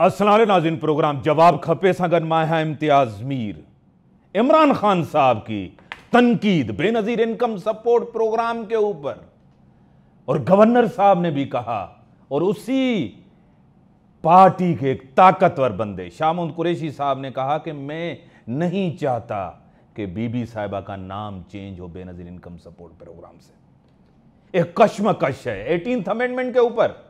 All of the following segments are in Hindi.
असलाले नाजिन प्रोग्राम, जवाब खपे सां गॾु इम्तियाज़ मीर। इमरान खान साहब की तनकीद, बेनजीर इनकम सपोर्ट प्रोग्राम के ऊपर। और गवर्नर साहब ने भी कहा, और उसी पार्टी के एक ताकतवर बंदे शामुद कुरैशी साहब ने कहा कि मैं नहीं चाहता कि बीबी साहिबा का नाम चेंज हो बेनजीर इनकम सपोर्ट प्रोग्राम से। एक कश्मकश है एटीन अमेंडमेंट के ऊपर।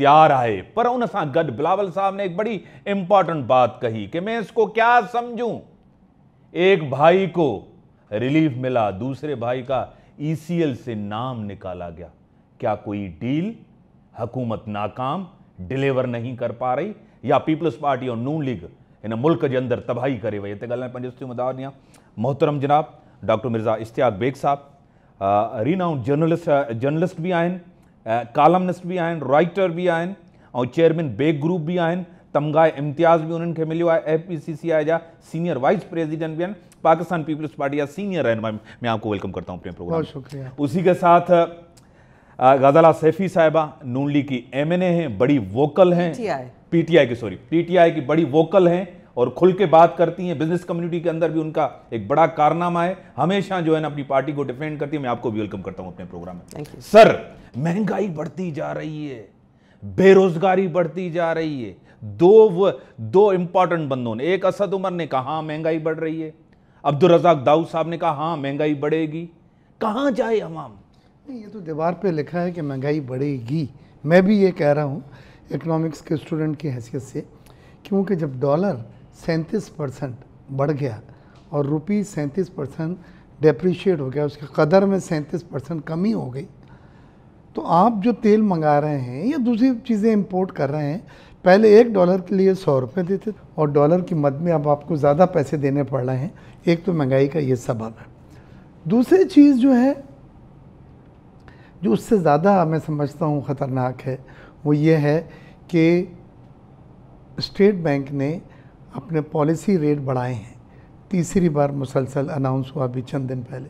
तैयार है पर उन सां बिलावल साहब ने एक बड़ी इंपॉर्टेंट बात कही कि मैं इसको क्या समझूं? एक भाई को रिलीफ मिला, दूसरे भाई का ईसीएल से नाम निकाला गया। क्या कोई डील हुकूमत नाकाम डिलीवर नहीं कर पा रही, या पीपल्स पार्टी और नून लीग इन मुल्क के अंदर तबाही करे वही हिते ॻाल्हाइण मोहतरम जनाब, doctor Mirza Ishtiaq Baig Sahab renowned journalist journalist भी आहिनि कॉलमनिस्ट भी आहिनि राइटर भी आहिनि ऐं चेयरमैन बेग ग्रुप भी आहिनि तमगाए इम्तियाज़ भी उन्हनि खे मिलियो आहे एफ़ पी सी सी आई जा सीनियर वाइस प्रेसिडेंट भी आहिनि पाकिस्तान पीपल्स पार्टी या सीनियर रहनुमा मैं आपको वेलकम करता हूँ अपने प्रोग्राम शुक्रिया। उसी के साथ गजाला सैफी साहिबा नून लीग की एम एन ए हैं बड़ी वोकल हैं। पीटीआई की सॉरी पीटीआई की बड़ी वोकल हैं। और खुल के बात करती हैं। बिज़नेस कम्युनिटी के अंदर भी उनका एक बड़ा कारनामा है। हमेशा जो है ना अपनी पार्टी को डिफेंड करती है। मैं आपको भी वेलकम करता हूँ अपने प्रोग्राम में। सर महँगाई बढ़ती जा रही है। बेरोजगारी बढ़ती जा रही है। दो वो दो इंपॉर्टेंट बंदों ने एक असद उमर ने कहा हाँ महँगाई बढ़ रही है। अब्दुल रजाक दाऊद साहब ने कहा हाँ महँगाई बढ़ेगी। कहाँ जाए हमाम ये तो दीवार पे लिखा है कि महँगाई बढ़ेगी। मैं भी ये कह रहा हूँ इकोनॉमिक्स के स्टूडेंट की हैसियत से क्योंकि जब डॉलर सैंतीस परसेंट बढ़ गया और रुपी सैंतीस परसेंट डेप्रीशिएट हो गया, उसके कदर में सैंतीस परसेंट कमी हो गई। तो आप जो तेल मंगा रहे हैं, या दूसरी चीज़ें इंपोर्ट कर रहे हैं, पहले एक डॉलर के लिए सौ रुपये देते थे और डॉलर की मद में अब आपको ज़्यादा पैसे देने पड़ रहे हैं। एक तो महँगाई का ये सबब है। दूसरी चीज़ जो है, जो उससे ज़्यादा मैं समझता हूँ ख़तरनाक है, वो ये है कि स्टेट बैंक ने अपने पॉलिसी रेट बढ़ाए हैं। तीसरी बार मुसलसल अनाउंस हुआ अभी चंद दिन पहले।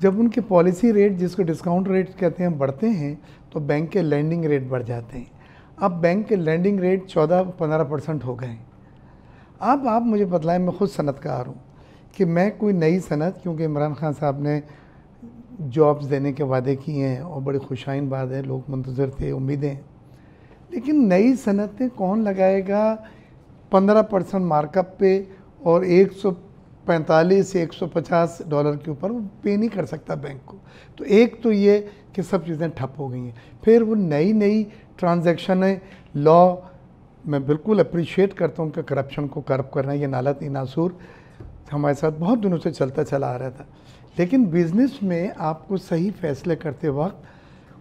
जब उनके पॉलिसी रेट, जिसको डिस्काउंट रेट कहते हैं, बढ़ते हैं तो बैंक के लैंडिंग रेट बढ़ जाते हैं। अब बैंक के लैंडिंग रेट चौदह पंद्रह परसेंट हो गए अब आप मुझे बतलाएँ, मैं खुद सनतकार हूँ कि मैं कोई नई सनत, क्योंकि इमरान खान साहब ने जॉब्स देने के वादे किए हैं और बड़ी खुशाइन बात है, लोग मंतज़र थे, उम्मीदें लेकिन नई सनतें कौन लगाएगा? पंद्रह परसेंट मार्कअप पे और एक सौ पैंतालीस, एक सौ पचास डॉलर के ऊपर वो पे नहीं कर सकता बैंक को। तो एक तो ये कि सब चीज़ें ठप हो गई हैं। फिर वो नई नई ट्रांजैक्शन लॉ, मैं बिल्कुल अप्रिशिएट करता हूँ कि करप्शन को कर्ब करना, ये नालत नासूर हमारे साथ बहुत दिनों से चलता चला आ रहा था। लेकिन बिज़नेस में आपको सही फैसले करते वक्त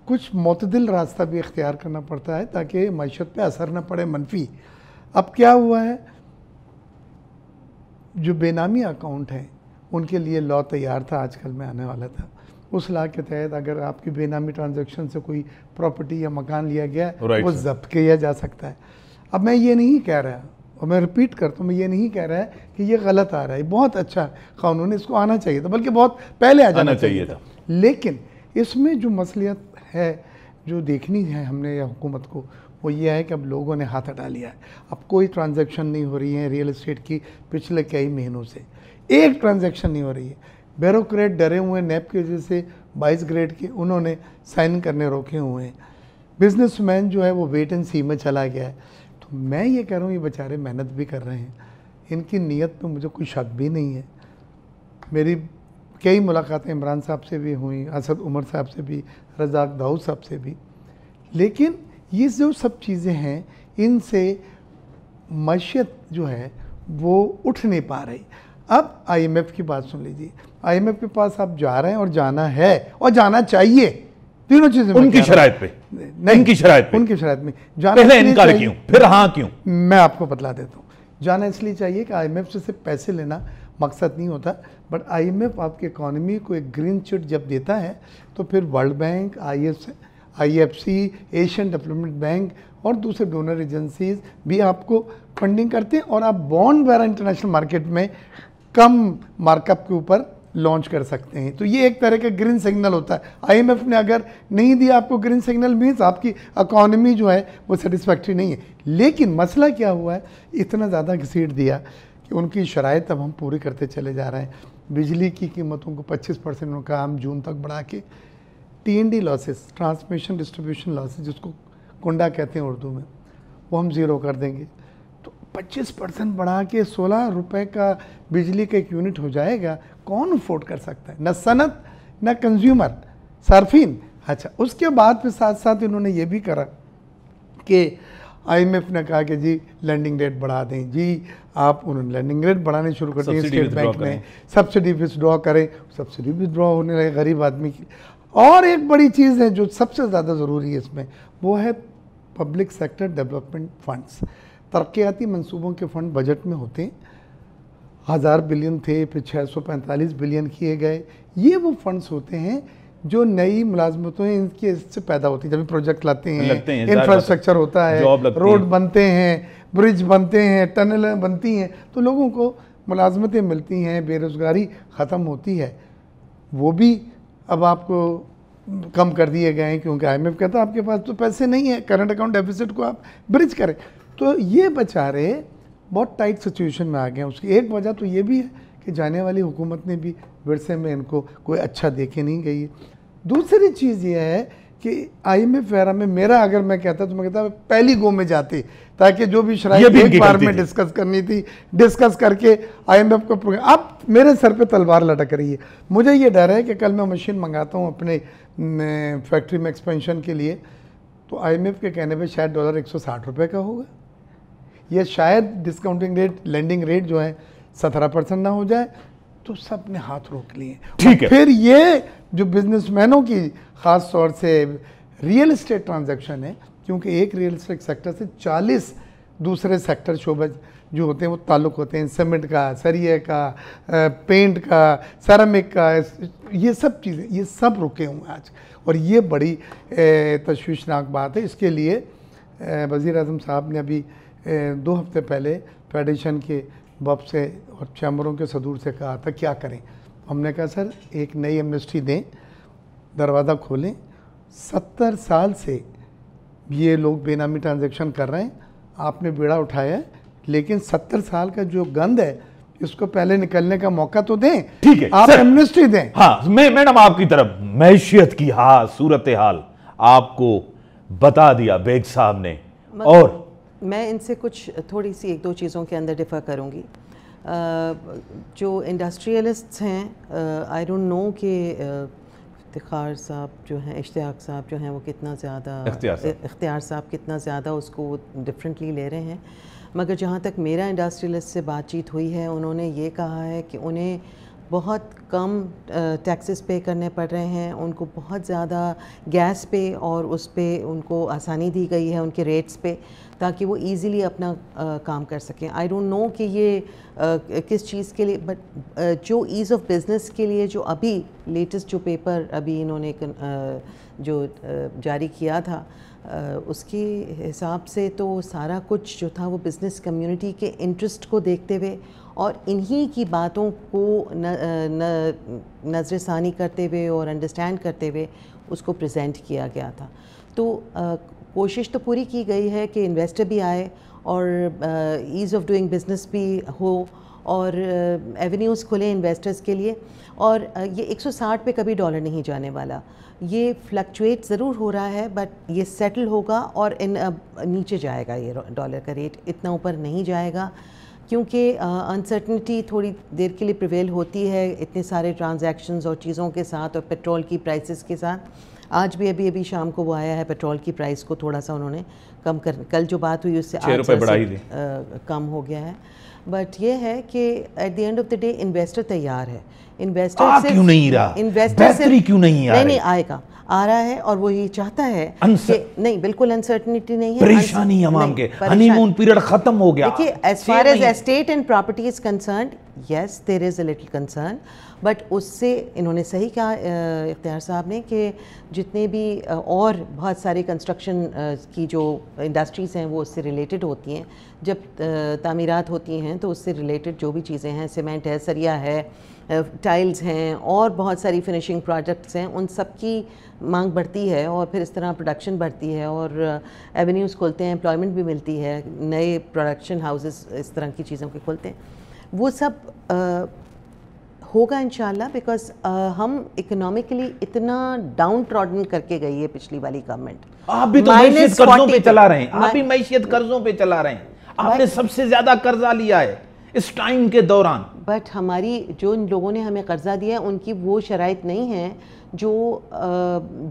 कुछ मतदिल रास्ता भी इख्तियार करना पड़ता है ताकि मीशत पे असर न पड़े मनफी। अब क्या हुआ है? जो बेनामी अकाउंट हैं उनके लिए लॉ तैयार था आजकल में आने वाला था। उस लॉ के तहत अगर आपकी बेनामी ट्रांजैक्शन से कोई प्रॉपर्टी या मकान लिया गया right, वो जब्त किया जा सकता है। अब मैं ये नहीं कह रहा और मैं रिपीट करता हूँ मैं ये नहीं कह रहा है कि ये गलत आ रहा है। बहुत अच्छा कानून इसको आना चाहिए था बल्कि बहुत पहले आ जाना चाहिए था। लेकिन इसमें जो मसलियत है जो देखनी है हमने या हुकूमत को वो ये है कि अब लोगों ने हाथ हटा लिया है। अब कोई ट्रांजैक्शन नहीं हो रही है रियल इस्टेट की पिछले कई महीनों से। एक ट्रांजैक्शन नहीं हो रही है। ब्यूरोक्रेट डरे हुए नैप की वजह से बाईस ग्रेड के उन्होंने साइन करने रोके हुए हैं। बिजनेसमैन जो है वो वेट एंड सी में चला गया है। तो मैं ये कह रहा हूँ, ये बेचारे मेहनत भी कर रहे हैं। इनकी नीयत पे मुझे कोई शक भी नहीं है। मेरी कई मुलाकातें इमरान साहब से भी हुई, असद उमर साहब से भी, रजाक दाऊद साहब से भी। लेकिन ये जो सब चीज़ें हैं इनसे मैशियत जो है वो उठ नहीं पा रही। अब आईएमएफ की बात सुन लीजिए। आईएमएफ के पास आप जा रहे हैं और जाना है और जाना चाहिए। तीनों चीज़ें उनकी शरायत पे। नहीं उनकी शरायत पे। उनकी शरायत में जाना पहले इनकार क्यों? फिर हाँ क्यों? मैं आपको बतला देता हूँ। जाना इसलिए चाहिए कि आईएमएफ से सिर्फ़ पैसे लेना मकसद नहीं होता। बट आईएमएफ आपकी इकोनॉमी को एक ग्रीन चिट जब देता है तो फिर World Bank I IFC Asian Development Bank और दूसरे डोनर एजेंसीज भी आपको फंडिंग करते हैं और आप बॉन्ड वगैरह इंटरनेशनल मार्केट में कम मार्कअप के ऊपर लॉन्च कर सकते हैं। तो ये एक तरह का ग्रीन सिग्नल होता है। आईएमएफ ने अगर नहीं दिया आपको ग्रीन सिग्नल मीन्स आपकी इकोनॉमी जो है वो सेटिस्फैक्ट्री नहीं है। लेकिन मसला क्या हुआ है? इतना ज़्यादा घसीट दिया कि उनकी शराइ अब हम पूरी करते चले जा रहे हैं। बिजली की कीमतों को 25 परसेंट उनका हम जून तक बढ़ा के T N D losses transmission distribution losses जिसको कुंडा कहते हैं उर्दू में वो हम ज़ीरो कर देंगे। तो 25 परसेंट बढ़ा के सोलह रुपये का बिजली का एक यूनिट हो जाएगा कौन अफोर्ड कर सकता है? न सनत न कंज्यूमर सार्फिन। अच्छा उसके बाद फिर साथ साथ इन्होंने ये भी करा कि आईएमएफ ने कहा कि जी लैंडिंग रेट बढ़ा दें। जी आप उन्होंने लैंडिंग रेट बढ़ाने शुरू कर दिए स्टेट बैंक ने सब्सिडी विथड्रॉ करें। सब्सिडी विथड्रॉ होने लगे गरीब आदमी की। और एक बड़ी चीज़ है जो सबसे ज़्यादा ज़रूरी है इसमें वो है पब्लिक सेक्टर डेवलपमेंट फंड्स तरक्याती मंसूबों के फ़ंड बजट में होते हैं। हज़ार बिलियन थे फिर 645 बिलियन किए गए। ये वो फंड्स होते हैं जो नई मुलाजमतों इनकी इससे पैदा होती है। जब प्रोजेक्ट लाते हैं, हैं इंफ्रास्ट्रक्चर होता है रोड बनते हैं ब्रिज बनते हैं टनल बनती हैं तो लोगों को मुलाजमतें मिलती हैं बेरोज़गारी ख़त्म होती है। वो भी अब आपको कम कर दिए गए हैं क्योंकि आई एम कहता है आपके पास तो पैसे नहीं है करंट अकाउंट डेफिसिट को आप ब्रिज करें। तो ये बेचारे बहुत टाइट सिचुएशन में आ गए हैं। उसकी एक वजह तो ये भी है कि जाने वाली हुकूमत ने भी विरसे में इनको कोई अच्छा देखे नहीं गई दूसरी चीज़ ये है कि आई एम वगैरह में मेरा अगर मैं कहता तो मैं कहता पहली गो में जाती ताकि जो भी शराय एक बार में डिस्कस करनी थी। डिस्कस करके आई एम एफ़ का प्रोग्राम अब मेरे सर पे तलवार लटक रही है। मुझे ये डर है कि कल मैं मशीन मंगाता हूँ अपने फैक्ट्री में एक्सपेंशन के लिए तो आई एम एफ़ के कहने पर शायद डॉलर एक सौ का होगा। ये शायद डिस्काउंटिंग रेट लैंडिंग रेट जो है सत्रह परसेंट ना हो जाए तो सबने हाथ रोक लिए। ठीक है। फिर ये जो बिजनेसमैनों की ख़ास तौर से रियल इस्टेट ट्रांजैक्शन है, क्योंकि एक रियल इस्टेट सेक्टर से 40 दूसरे सेक्टर शोबे जो होते हैं, वो ताल्लुक़ होते हैं। सीमेंट का, सरिये का पेंट का, सरामिक का ये सब चीज़ें, ये सब रुके हुए हैं आज। और ये बड़ी तशवीशनाक बात है। इसके लिए वज़ी अजम साहब ने अभी दो हफ़्ते पहले फेडरेशन के बब से और चैम्बरों के सदूर से कहा था, क्या करें? हमने कहा सर एक नई एमनेस्टी दें दरवाज़ा खोलें। सत्तर साल से ये लोग बेनामी ट्रांजेक्शन कर रहे हैं। आपने बेड़ा उठाया है लेकिन सत्तर साल का जो गंद है इसको पहले निकलने का मौका तो दें। ठीक है आप एमनेस्टी दें। हाँ मैं मैडम आपकी तरफ़ मैशियत की हाँ सूरत हाल आपको बता दिया बेग साहब ने। और मैं इनसे कुछ थोड़ी सी एक दो चीज़ों के अंदर डिफ़र करूँगी। जो इंडस्ट्रियलिस्ट्स हैं आई डोंट नो कि इफ्तार साहब जो हैं इश्तियाक साहब जो हैं वो कितना ज़्यादा इख्तियार साहब। कितना ज़्यादा उसको डिफरेंटली ले रहे हैं। मगर जहाँ तक मेरा इंडस्ट्रियलिस्ट से बातचीत हुई है उन्होंने ये कहा है कि उन्हें बहुत कम टैक्सेस पे करने पड़ रहे हैं उनको बहुत ज़्यादा गैस पे और उस पर उनको आसानी दी गई है उनके रेट्स पे ताकि वो इजीली अपना आ, काम कर सकें। आई डोंट नो कि ये आ, किस चीज़ के लिए बट जो ईज़ ऑफ़ बिज़नेस के लिए जो अभी लेटेस्ट जो पेपर अभी इन्होंने जो जारी किया था उसके हिसाब से तो सारा कुछ जो था वो बिज़नेस कम्युनिटी के इंटरेस्ट को देखते हुए और इन्हीं की बातों को नज़र षानी करते हुए और अंडरस्टैंड करते हुए उसको प्रेजेंट किया गया था। तो कोशिश तो पूरी की गई है कि इन्वेस्टर भी आए और ईज़ ऑफ़ डूइंग बिज़नेस भी हो और एवेन्यूज़ खुले इन्वेस्टर्स के लिए। और ये 160 पे कभी डॉलर नहीं जाने वाला। ये फ्लक्चुएट ज़रूर हो रहा है बट ये सेटल होगा और इन नीचे जाएगा ये डॉलर का रेट इतना ऊपर नहीं जाएगा। क्योंकि अनसर्टनिटी थोड़ी देर के लिए प्रिवेल होती है इतने सारे ट्रांजैक्शंस और चीज़ों के साथ और पेट्रोल की प्राइसेस के साथ। आज भी अभी अभी शाम को वो आया है पेट्रोल की प्राइस को थोड़ा सा उन्होंने कम कर कल जो बात हुई उससे आठ कम हो गया है। बट ये है कि at the end of the day investor तैयार है। इन्वेस्टर से क्यों नहीं रहा? इन्वेस्टर से क्यों नहीं, नहीं नहीं आएगा। आ रहा है और वो ये चाहता है कि नहीं बिल्कुल अनसर्टनिटी नहीं है। परेशानी नहीं, के। हनीमून पीरियड खत्म हो गया। देखिए as far as estate and property is concern yes there is a little concern but उससे इन्होंने सही कहा इख्तियार साहब ने कि जितने भी और बहुत सारे कंस्ट्रक्शन की जो इंडस्ट्रीज़ हैं वो उससे रिलेटेड होती हैं। जब तामीरात होती हैं तो उससे रिलेटेड जो भी चीज़ें हैं सीमेंट है सरिया है टाइल्स हैं और बहुत सारी फिनिशिंग प्रोडक्ट्स हैं उन सब की मांग बढ़ती है और फिर इस तरह प्रोडक्शन बढ़ती है और एवेन्यूज़ खुलते हैं एम्प्लॉयमेंट भी मिलती है नए प्रोडक्शन हाउसेस इस तरह की चीज़ों के खुलते हैं। वो सब अ, होगा इन बिकॉज़ हम इकोनॉमिकली इतना डाउन ट्रॉडन करके गई है पिछली वाली गवर्नमेंट आप भी तो कर्जों 40 पे चला रहे हैं। आप भी मैशियत कर्जों पे चला रहे हैं। आपने सबसे ज़्यादा कर्जा लिया है। इस टाइम के दौरान। बट हमारी जो इन लोगों ने हमें कर्जा दिया है उनकी वो शराइत नहीं है जो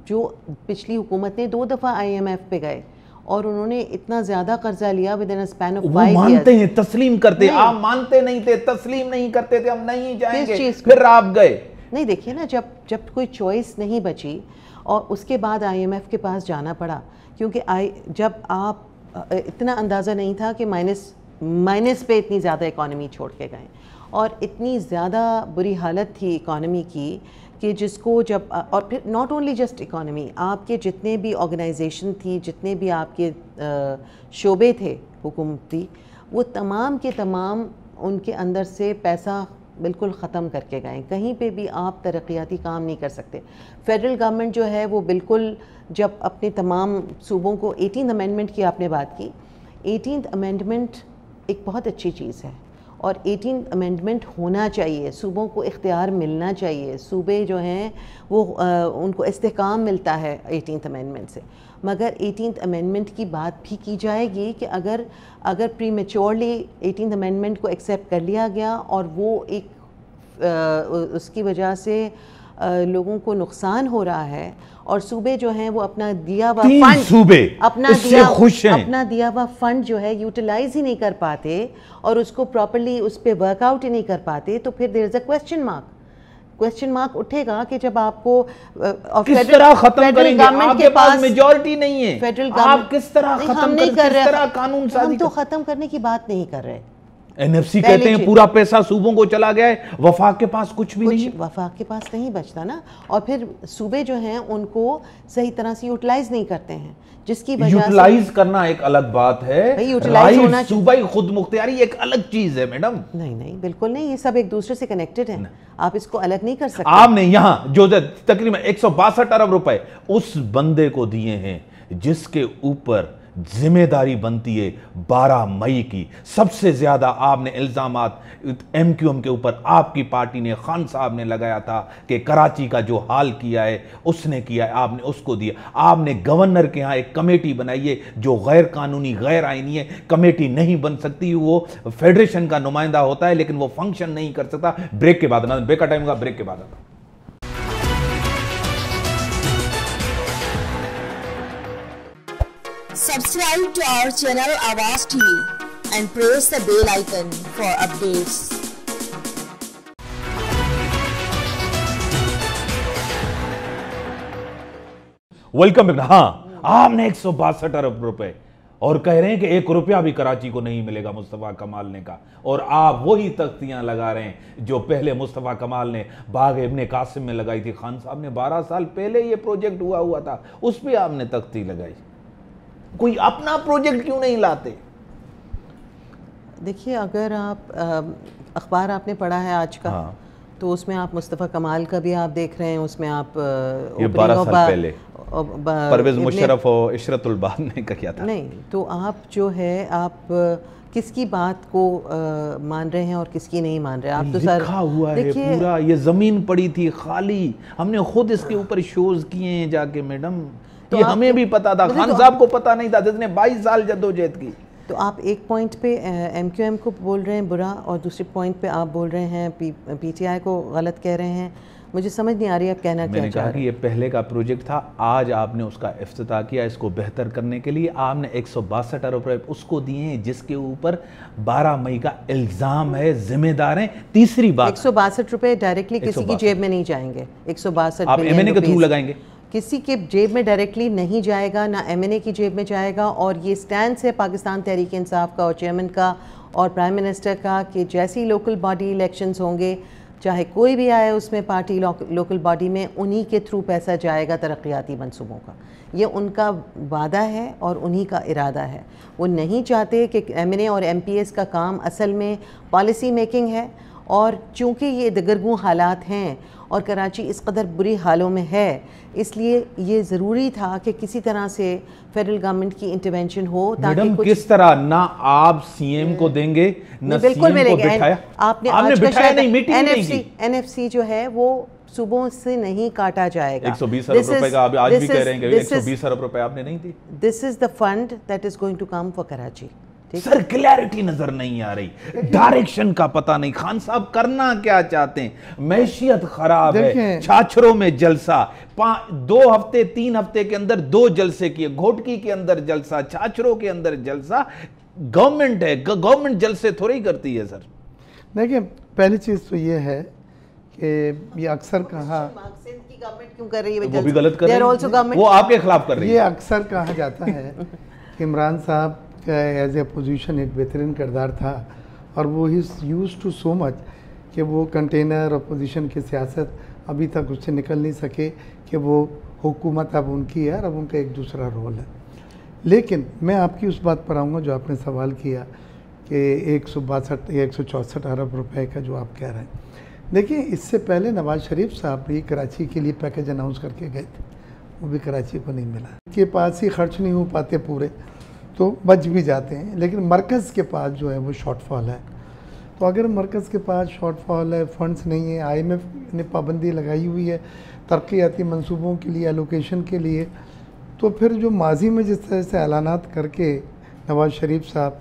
जो पिछली हुकूमत ने दो दफ़ा आईएमएफ पे गए और उन्होंने इतना ज़्यादा कर्जा लिया within span of five मानते हैं तस्लीम करते आप मानते नहीं थे तस्लीम नहीं करते थे हम नहीं जाएँगे? फिर आप गए। नहीं देखिए ना जब जब कोई चॉइस नहीं बची और उसके बाद आईएमएफ के पास जाना पड़ा क्योंकि आई जब आप इतना अंदाज़ा नहीं था कि माइनस माइनस पे इतनी ज़्यादा इकॉनमी छोड़ के गए। और इतनी ज़्यादा बुरी हालत थी इकॉनमी की कि जिसको जब, और फिर नॉट ओनली जस्ट इकॉनमी आपके जितने भी ऑर्गेनाइजेशन थी, जितने भी आपके शोबे थे हुकूमती, वो तमाम के तमाम उनके अंदर से पैसा बिल्कुल ख़त्म करके गए। कहीं पे भी आप तरक्याती काम नहीं कर सकते। फेडरल गवर्नमेंट जो है, वो बिल्कुल जब अपने तमाम सूबों को एटीन अमेंडमेंट की आपने बात की एटीन अमेंडमेंट एक बहुत अच्छी चीज़ है। और एटीन अमेंडमेंट होना चाहिए सूबों को इख्तियार मिलना चाहिए। सूबे जो हैं वो अ, उनको इस्तेकाम मिलता है एटीन अमेंडमेंट से। मगर एटीन अमेंडमेंट की बात भी की जाएगी कि अगर अगर प्री मेच्योरली एटीन अमेंडमेंट को एक्सेप्ट कर लिया गया और वो एक उ- उसकी वजह से लोगों को नुकसान हो रहा है और सूबे जो हैं वो अपना दिया हुआ फंड सूबे अपना दिया खुश हैं। अपना दिया हुआ फंड जो है यूटिलाइज ही नहीं कर पाते और उसको प्रॉपरली उस पर वर्कआउट ही नहीं कर पाते तो फिर there is a question mark question mark उठेगा कि जब आपको किस तरह खत्म करेंगे? आपके पास मेजोरिटी नहीं है। फेडरल आप किस तरह खत्म नहीं कर, रहे। कानून हम तो खत्म करने की बात नहीं कर रहे। एनएफसी कहते हैं पूरा पैसा सूबों को चला गया है। वफाक के पास कुछ भी कुछ नहीं वफाक के पास नहीं बचता ना। और फिर सूबे जो हैं उनको सही तरह से यूटिलाइज नहीं करते हैं जिसकी वजह से यूटिलाइज करना एक अलग बात है। होना। सूबाई खुद मुख्तियारी एक अलग चीज़ है मैडम। नहीं नहीं बिल्कुल नहीं ये सब एक दूसरे से कनेक्टेड है। आप इसको अलग नहीं कर सकते। आपने यहाँ जो जो तकरीबन एक सौ बासठ अरब रुपए उस बंदे को दिए हैं जिसके ऊपर ज़िम्मेदारी बनती है 12 मई की। सबसे ज़्यादा आपने इल्ज़ाम एम क्यू एम के ऊपर आपकी पार्टी ने, खान साहब ने लगाया था कि कराची का जो हाल किया है, उसने किया है, आपने उसको दिया। आपने गवर्नर के यहाँ एक कमेटी बनाई है जो गैर कानूनी गैर आइनी है। कमेटी नहीं बन सकती, वो फेडरेशन का नुमाइंदा होता है, लेकिन वो फ़ंक्शन नहीं कर सकता। ब्रेक के बाद ना ब्रेक का टाइम होगा, ब्रेक के बाद आता Subscribe to our channel Avaz TV and press the bell icon for updates. Welcome हाँ आपने एक सौ बासठ अरब रुपए और कह रहे हैं कि एक रुपया भी कराची को नहीं मिलेगा मुस्तफ़ा कमाल ने का। और आप वही तख्तियाँ लगा रहे हैं जो पहले मुस्तफ़ा कमाल ने बाग इब्ने कासिम में लगाई थी। खान साहब ने 12 साल पहले ये प्रोजेक्ट हुआ हुआ था, उस पर आपने तख्ती लगाई। कोई अपना प्रोजेक्ट क्यों नहीं लाते देखिए अगर आप अखबार आपने पढ़ा है आज का हाँ। तो उसमें आप मुस्तफ़ा कमाल का भी आप देख रहे हैं उसमें आप ये opening 12 of साल पहले। परवेज मुशरफ और इशरतुल बाद ने का किया था नहीं तो आप जो है आप किसकी बात को अ, मान रहे हैं और किसकी नहीं मान रहे हैं? आप तो सर हुआ है पूरा ये ज़मीन पड़ी थी खाली हमने खुद इसके ऊपर शोज़ किए हैं जाके मैडम तो ये हमें भी पता था खान तो- साहब को पता नहीं था जिसने 22 साल जद्दोजहद की। तो आप एक पॉइंट पे एम क्यू एम को बोल रहे हैं बुरा और दूसरे पॉइंट पे आप बोल रहे हैं पी पी टी आई को गलत कह रहे हैं। मुझे समझ नहीं आ रही आप कहना क्या मैंने कहा कि ये पहले का प्रोजेक्ट था आज आपने उसका इफ्तिताह किया इसको बेहतर करने के लिए आपने एक सौ बासठ अरब रुपए उसको दिए हैं जिसके ऊपर 12 मई का इल्ज़ाम है जिम्मेदार हैं। तीसरी एक बात सौ बासठ रुपये डायरेक्टली किसी की जेब में नहीं जाएँगे। एक सौ बासठ आप एमएनए के थ्रू लगाएँगे। किसी के जेब में डायरेक्टली नहीं जाएगा, ना एमएनए की जेब में जाएगा और ये स्टैंड है पाकिस्तान तहरीक इंसाफ का और चेयरमैन का और प्राइम मिनिस्टर का कि जैसी लोकल बॉडी इलेक्शंस होंगे, चाहे कोई भी आए उसमें पार्टी लोकल बॉडी में, उन्हीं के थ्रू पैसा जाएगा तरक्याती मनसूबों का। ये उनका वादा है और उन्हीं का इरादा है। वो नहीं चाहते कि एम और एमपीएस का काम असल में पॉलिसी मेकिंग है और चूँकि ये दगरगू हालात हैं और कराची इस कदर बुरी हालों में है। इसलिए ये ज़रूरी था कि किसी तरह से फेडरल गवर्नमेंट की इंटरवेंशन हो ताकि कुछ किस तरह? ना आप सीएम को देंगे ना बिल्कुल मिलेंगे। आपने, आपने बिठाया नहीं मीटिंग एनएफसी एनएफसी जो है वो सुबह से नहीं काटा जाएगा। 120 अरब रुपए का आज भी कह रहे हैं 120 अरब रुपए आपने नहीं दी this is the fund that is going to come for Karachi sir clarity नज़र नहीं आ रही। डायरेक्शन का पता नहीं। खान साहब करना क्या चाहते हैं? मैशियत खराब है। छाछरों में जलसा। दो हफ़्ते तीन हफ़्ते के अंदर दो जलसे किए। घोटकी के अंदर जलसा छाछरों के अंदर जलसा। गवर्नमेंट है। गवर्नमेंट जलसे थोड़ी ही करती है सर। देखिए पहली चीज़ तो ये है कि ये अक्सर कहा गवर्नमेंट क्यों कर रही है? वो भी गलत कर रही है। वो आपके खिलाफ कर रही है। ये अक्सर कहा जाता है कि इमरान साहब का एज ए पोजीशन एक बेहतरीन किरदार था और वो ही यूज़ टू सो मच कि वो कंटेनर और पोजीशन की सियासत अभी तक उससे निकल नहीं सके कि वो हुकूमत अब उनकी है और अब उनका एक दूसरा रोल है। लेकिन मैं आपकी उस बात पर आऊँगा जो आपने सवाल किया कि एक सौ बासठ, एक सौ चौंसठ अरब रुपए का जो आप कह रहे हैं। देखिए, इससे पहले नवाज़ शरीफ साहब भी कराची के लिए पैकेज अनाउंस करके गए थे। वो भी कराची को नहीं मिला। के पास ही खर्च नहीं हो पाते पूरे। तो बच भी जाते हैं। लेकिन मरकज़ के पास जो है वो शॉर्टफॉल है। तो अगर मरकज़ के पास शॉर्टफॉल है फंड्स नहीं है आईएमएफ ने पाबंदी लगाई हुई है, तरक्याती मनसूबों के लिए एलोकेशन के लिए तो फिर जो माजी में जिस तरह से ऐलानात करके नवाज़ शरीफ साहब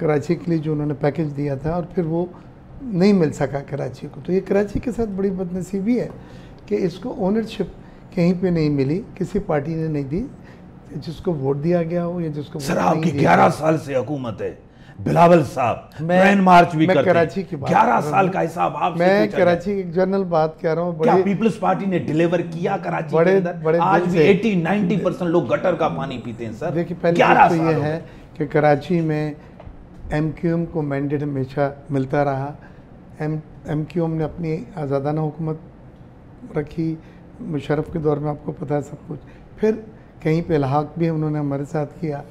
कराची के लिए जो उन्होंने पैकेज दिया था और फिर वो नहीं मिल सका कराची को तो ये कराची के साथ बड़ी बदनसीबी है कि इसको ओनरशिप कहीं पे नहीं मिली, किसी पार्टी ने नहीं दी जिसको वोट दिया गया हो या जिसको सर आपकी ग्यारह साल से हुकूमत है। बिलावल साहब मैं मार्च भी मैं कराची की ग्यारह साल का हिसाब आप मैं कराची की जनरल बात कह रहा हूँ। क्या पीपल्स पार्टी ने डिलीवर किया कराची बड़े बड़े आज भी 80 90 परसेंट लोग गटर का पानी पीते हैं सर। देखिए पहले तो ये है कि कराची में एम क्यू एम को मैंडेट हमेशा मिलता रहा। एम एम क्यू एम ने अपनी आज़ादाना हुकूमत रखी। मुशरफ के दौर में आपको पता है सब कुछ। फिर कहीं पे इलाहाक भी उन्होंने हमारे साथ किया।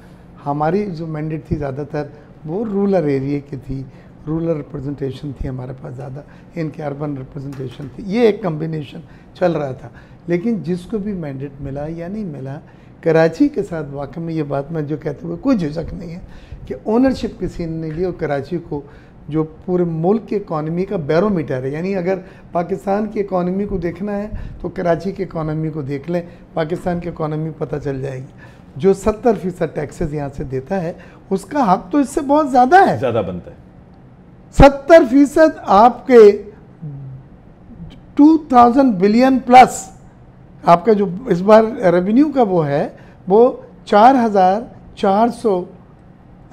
हमारी जो मैंडेट थी ज़्यादातर वो रूरल एरिए की थी। रूरल रिप्रेजेंटेशन थी हमारे पास ज़्यादा। इनके अर्बन रिप्रेजेंटेशन थी। ये एक कम्बिनेशन चल रहा था। लेकिन जिसको भी मैंडेट मिला या नहीं मिला, कराची के साथ वाकई में ये बात मैं जो कहते हुए कोई झिझक नहीं है कि ओनरशिप किसी ने ली और कराची को जो पूरे मुल्क की इकॉनमी का बैरोमीटर है। यानी अगर पाकिस्तान की इकॉनमी को देखना है तो कराची की इकॉनमी को देख लें पाकिस्तान की इकॉनमी पता चल जाएगी। जो सत्तर फ़ीसद टैक्सेस यहाँ से देता है उसका हक तो इससे बहुत ज़्यादा है। ज़्यादा बनता है। सत्तर फ़ीसद आपके टू थाउज़ेंड बिलियन प्लस आपका जो इस बार रेवेन्यू का वो है वो चार हज़ार चार सौ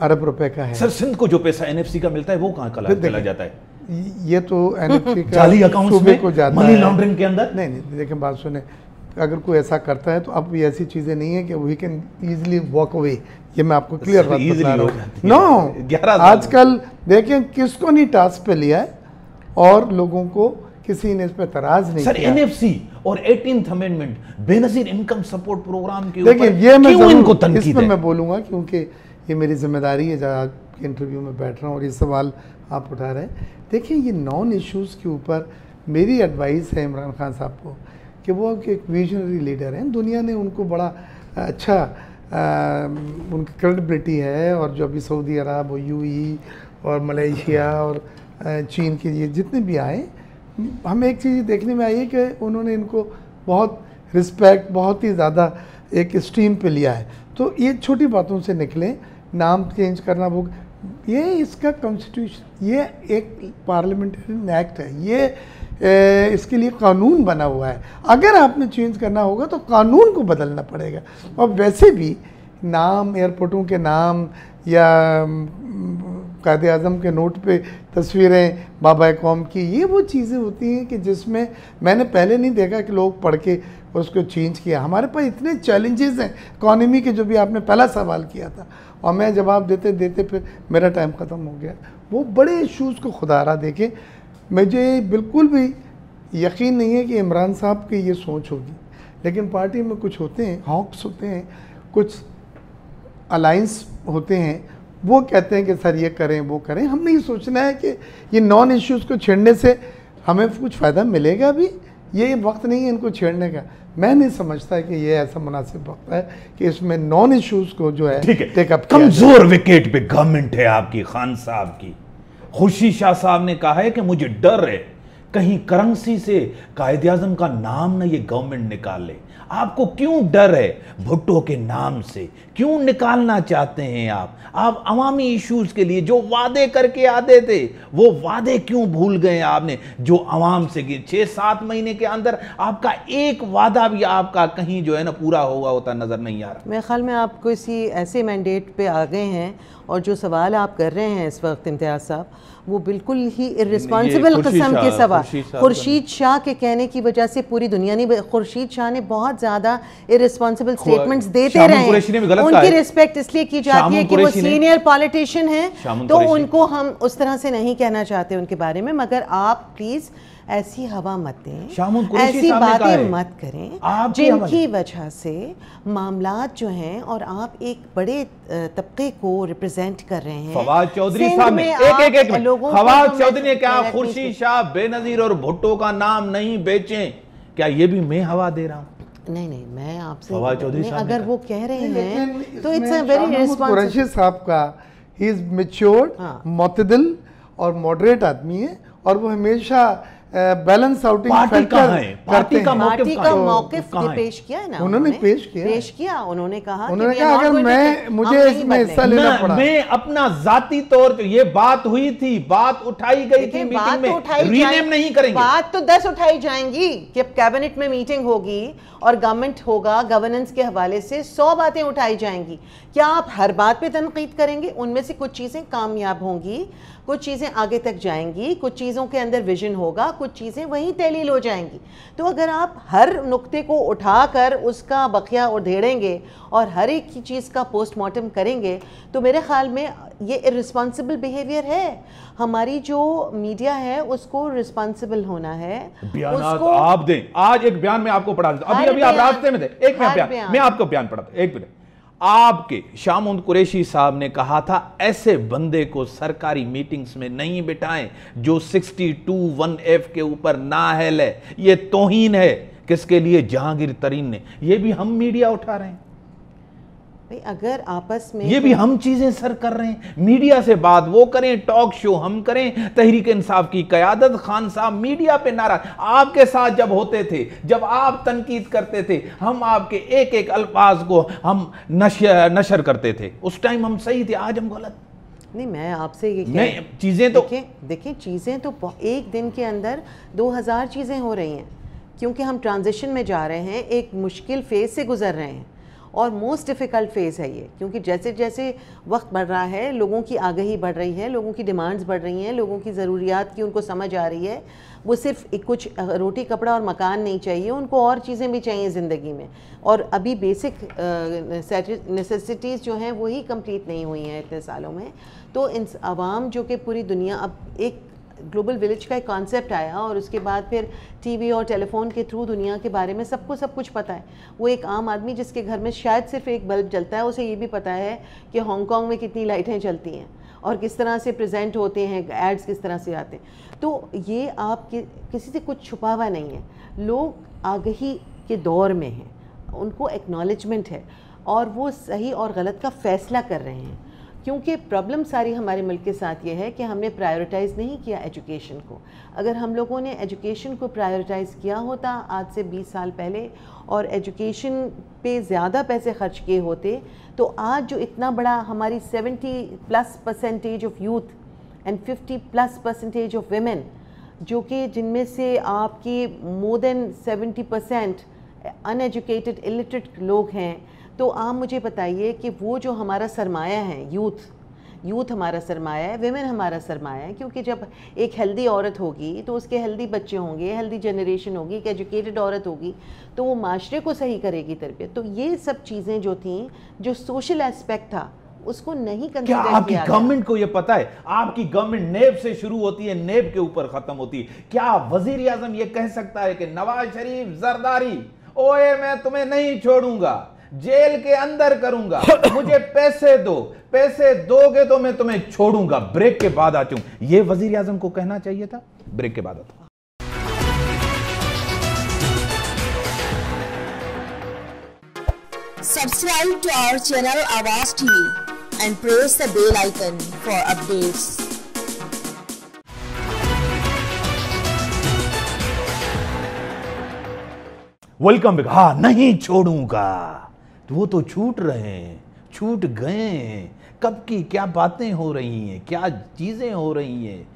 अरब रुपए का है। सर सिंध को जो पैसा एनएफसी का मिलता है वो कहाँ कला चला जाता है? ये तो एनएफसी का जाली अकाउंट में को जाता मनी लॉन्ड्रिंग के अंदर? नहीं नहीं देखिए बात सुने। अगर कोई ऐसा करता है तो अब ये ऐसी चीज़ें नहीं है कि we can easily walk away ये मैं आपको क्लियर बात बता रहा हूँ नो आजकल देखें किसको नहीं टास्क पे लिया है और लोगों को किसी ने इस पर तराज नहीं सर एनएफसी और 18th amendment Benazir income support programme के ऊपर ये मैं इनको तनकीद मैं बोलूँगा क्योंकि ये मेरी ज़िम्मेदारी है जब आपके इंटरव्यू में बैठ रहा हूँ और ये सवाल आप उठा रहे हैं। देखिए ये नॉन इश्यूज़ के ऊपर मेरी एडवाइस है इमरान खान साहब को कि वो एक विजनरी लीडर हैं। दुनिया ने उनको बड़ा अच्छा आ, उनकी क्रेडिबिलिटी है और जो अभी सऊदी अरब और यू और मलेशिया और चीन के ये जितने भी आए हमें एक चीज़ देखने में आई है कि उन्होंने इनको बहुत रिस्पेक्ट बहुत ही ज़्यादा एक स्ट्रीम पे लिया है। तो ये छोटी बातों से निकलें नाम चेंज करना वो ये इसका कॉन्स्टिट्यूशन ये एक पार्लियामेंट्री एक्ट है। ये ए, इसके लिए कानून बना हुआ है। अगर आपने चेंज करना होगा तो कानून को बदलना पड़ेगा। और वैसे भी नाम एयरपोर्टों के नाम या कायद अज़म के नोट पे तस्वीरें बाबा कौम की ये वो चीज़ें होती हैं कि जिसमें मैंने पहले नहीं देखा कि लोग पढ़ के उसको चेंज किया। हमारे पास इतने चैलेंजेस हैं। इकॉनमी के जो भी आपने पहला सवाल किया था। और मैं जवाब देते देते फिर मेरा टाइम ख़त्म हो गया। वो बड़े इश्यूज़ को खुदारा देखे मुझे बिल्कुल भी यकीन नहीं है कि इमरान साहब की ये सोच होगी। लेकिन पार्टी में कुछ होते हैं, हॉक्स होते हैं, कुछ अलाइंस होते हैं, वो कहते हैं कि सर ये करें, वो करें। हमने ये सोचना है कि ये नॉन इश्यूज़ को छेड़ने से हमें कुछ फ़ायदा मिलेगा भी? ये वक्त नहीं है इनको छेड़ने का। मैं नहीं समझता कि ये ऐसा मुनासिब वक्त है कि इसमें नॉन इश्यूज़ को जो है ठीक है टेकअप कमज़ोर विकेट पे गवर्नमेंट है आपकी खान साहब की। खुशी शाह साहब ने कहा है कि मुझे डर है कहीं करंसी से कायद आज़म का नाम ना ये गवर्नमेंट निकाल ले। आपको क्यों डर है भुट्टो के नाम से? क्यों निकालना चाहते हैं आप? आप अवामी इश्यूज़ के लिए जो वादे करके आते थे, वो वादे क्यों भूल गए आपने? जो अवाम से किए छह सात महीने के अंदर आपका एक वादा भी आपका कहीं जो है ना पूरा होगा होता नज़र नहीं आ रहा। मेरे ख्याल में आप किसी ऐसे मैंडेट पे आ गए हैं और जो सवाल आप कर रहे हैं इस वक्त इम्तियाज़ साहब वो बिल्कुल ही इररिस्पॉन्सिबल खुर्शीद किस्म के सवाल। खुर्शीद शाह के कहने की वजह से पूरी दुनिया ने खुर्शीद शाह ने बहुत ज़्यादा इररिस्पॉन्सिबल स्टेटमेंट्स देते रहे हैं। उनकी रिस्पेक्ट इसलिए की जाती है कि वो सीनियर पॉलिटिशियन हैं तो उनको हम उस तरह से नहीं कहना चाहते उनके बारे में। मगर आप प्लीज़ ऐसी हवा मत दें ऐसी साहब ने कहा बातें मत करें आपकी जिनकी वजह से मामलात जो हैं और आप एक बड़े तबके को रिप्रेजेंट कर रहे हैं। फवाद चौधरी साहब ने एक एक एक लोगों फवाद चौधरी ने क्या मैं खुर्शीद शाह बेनजीर और भुट्टो का नाम नहीं बेचें। क्या ये भी मैं हवा दे रहा हूँ? नहीं नहीं मैं आपसे चौधरी नहीं, साहब ने अगर वो कह रहे हैं तो इट्स वेरी साहब का ही इज़ मेच्योर्ड। मोतदिल और मॉडरेट आदमी है और वो हमेशा बैलेंस आउटिंग पार्टी कहाँ है? पार्टी का मौक़िफ़ पार्टी का? मौकिफ पेश किया है ना उन्होंने पेश किया पेश किया उन्होंने कहा उन्होंने कहा अगर मैं मुझे इसमें हिस्सा लेना पड़ा। मैं अपना जाती तौर पे ये बात हुई थी बात उठाई गई थी मीटिंग तो में रीनेम नहीं करेंगे। बात तो दस उठाई जाएँगी कि कैबिनेट में मीटिंग होगी और गवर्नमेंट होगा गवर्नेंस के हवाले से सौ बातें उठाई जाएँगी। क्या आप हर बात पे तनकीद करेंगे? उनमें से कुछ चीज़ें कामयाब होंगी। कुछ चीज़ें आगे तक जाएँगी कुछ चीज़ों के अंदर विजन होगा कुछ चीज़ें वहीं तहलील हो जाएँगी। तो अगर आप हर नुक्ते को उठाकर उसका बखिया उधेड़ेंगे और हर एक चीज़ का पोस्टमार्टम करेंगे तो मेरे ख्याल में ये इरिस्पॉन्सिबल बिहेवियर है। हमारी जो मीडिया है उसको रिस्पॉन्सिबल होना है। उसको आप दें। आज एक बयान में आपको पढ़ा देता। अभी अभी आप रास्ते में थे। एक मिनट। मैं आपको बयान पढ़ाता एक मिनट। आपके शामुन कुरैशी साहब ने कहा था, ऐसे बंदे को सरकारी मीटिंग्स में नहीं बिठाएँ जो 62 वन एफ़ के ऊपर नाहल है ये तोहीन है। किसके लिए? जहांगीर तरीन ने। ये भी हम मीडिया उठा रहे हैं। भाई अगर आपस में ये भी हम चीज़ें सर कर रहे हैं। मीडिया से बात वो करें टॉक शो हम करें तहरीक इंसाफ की कयादत खान साहब मीडिया पे नाराज़। आपके साथ जब होते थे जब आप तनकीद करते थे हम आपके एक एक अल्फाज को हम नशर नशर करते थे। उस टाइम हम सही थे आज हम गलत। नहीं मैं आपसे ये नहीं, चीज़ें तो- देखिए देखिए चीज़ें तो एक दिन के अंदर 2000 चीज़ें हो रही हैं। क्योंकि हम ट्रांजिशन में जा रहे हैं एक मुश्किल फ़ेज़ से गुजर रहे हैं। और मोस्ट डिफ़िकल्ट फ़ेज़ है ये, क्योंकि जैसे जैसे वक्त बढ़ रहा है, लोगों की आगही बढ़ रही है, लोगों की डिमांड्स बढ़ रही हैं, लोगों की ज़रूरियात की उनको समझ आ रही है, वो सिर्फ़ कुछ रोटी, कपड़ा और मकान नहीं चाहिए, उनको और चीज़ें भी चाहिए ज़िंदगी में। और अभी बेसिक नेसेसिटीज़ जो हैं वही कंप्लीट नहीं हुई हैं इतने सालों में। तो इन आवाम जो कि पूरी दुनिया अब एक ग्लोबल विलेज का एक कॉन्सेप्ट आया और उसके बाद फिर टीवी और टेलीफोन के थ्रू दुनिया के बारे में सबको सब कुछ पता है। वो एक आम आदमी जिसके घर में शायद सिर्फ़ एक बल्ब जलता है उसे ये भी पता है कि हांगकांग में कितनी लाइटें चलती हैं और किस तरह से प्रेजेंट होते हैं एड्स किस तरह से आते हैं। तो ये आप कि, किसी से कुछ छुपा हुआ नहीं है। लोग आगही के दौर में हैं। उनको एक्नॉलेजमेंट है और वो सही और गलत का फैसला कर रहे हैं। क्योंकि प्रॉब्लम सारी हमारे मुल्क के साथ ये है कि हमने प्रायोरिटाइज़ नहीं किया एजुकेशन को। अगर हम लोगों ने एजुकेशन को प्रायोरिटाइज़ किया होता आज से 20 साल पहले और एजुकेशन पे ज़्यादा पैसे खर्च किए होते तो आज जो इतना बड़ा हमारी 70 plus percentage of youth and 50 plus percentage of women जो कि जिनमें से आपकी more than 70 percent uneducated illiterate लोग हैं तो आप मुझे बताइए कि वो जो हमारा सरमाया है यूथ यूथ हमारा सरमाया है वेमेन हमारा सरमाया है क्योंकि जब एक हेल्दी औरत होगी तो उसके हेल्दी बच्चे होंगे हेल्दी जनरेशन होगी एक एजुकेटेड औरत होगी तो वो माशरे को सही करेगी तरबियत। तो ये सब चीज़ें जो थी जो सोशल एस्पेक्ट था उसको नहीं क्या आपकी गवर्नमेंट को यह पता है? आपकी गवर्नमेंट नेब से शुरू होती है नेब के ऊपर खत्म होती है। क्या वज़ीर आज़म यह कह सकता है कि नवाज़ शरीफ जरदारी ओए मैं तुम्हें नहीं छोड़ूँगा। जेल के अंदर करूँगा। मुझे पैसे दो। पैसे दोगे तो मैं तुम्हें छोड़ूँगा। ब्रेक के बाद आती हूँ। यह वज़ीर आज़म को कहना चाहिए था ब्रेक के बाद आता हूँ। Subscribe to our channel Avaz TV and press the bell icon for updates. Welcome back हाँ नहीं छोड़ूँगा। वो तो छूट रहे हैं छूट गए हैं। कब की क्या बातें हो रही हैं क्या चीज़ें हो रही हैं?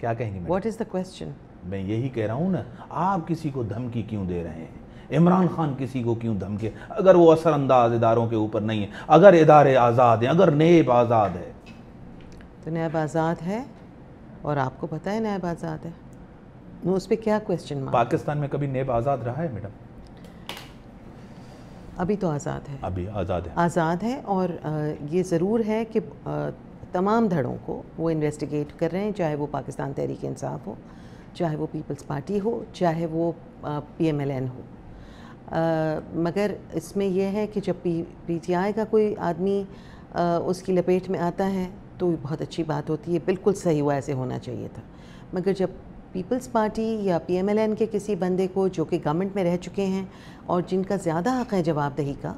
क्या कहेंगे? व्हाट इज़ द क्वेश्चन मैं यही कह रहा हूँ ना आप किसी को धमकी क्यों दे रहे हैं? इमरान खान किसी को क्यों धमके? अगर वो असरअंदाज इदारों के ऊपर नहीं है अगर इदारे आज़ाद हैं अगर नेब आज़ाद है। तो नैब आज़ाद है और आपको पता है नैब आज़ाद है? उस पर क्या क्वेश्चन पाकिस्तान में कभी नेब आज़ाद रहा है मैडम? अभी तो आज़ाद है। अभी आज़ाद है। आज़ाद है और ये ज़रूर है कि तमाम धड़ों को वो इन्वेस्टिगेट कर रहे हैं चाहे वो पाकिस्तान तहरीक इंसाफ हो चाहे वो पीपल्स पार्टी हो चाहे वो पी एम एल एन हो। अ, मगर इसमें यह है कि जब पी पी टी आई का कोई आदमी उसकी लपेट में आता है तो बहुत अच्छी बात होती है। बिल्कुल सही हुआ ऐसे होना चाहिए था। मगर जब पीपल्स पार्टी या पी एम एल एन के किसी बंदे को जो कि गवर्नमेंट में रह चुके हैं और जिनका ज़्यादा हक़ है जवाबदही का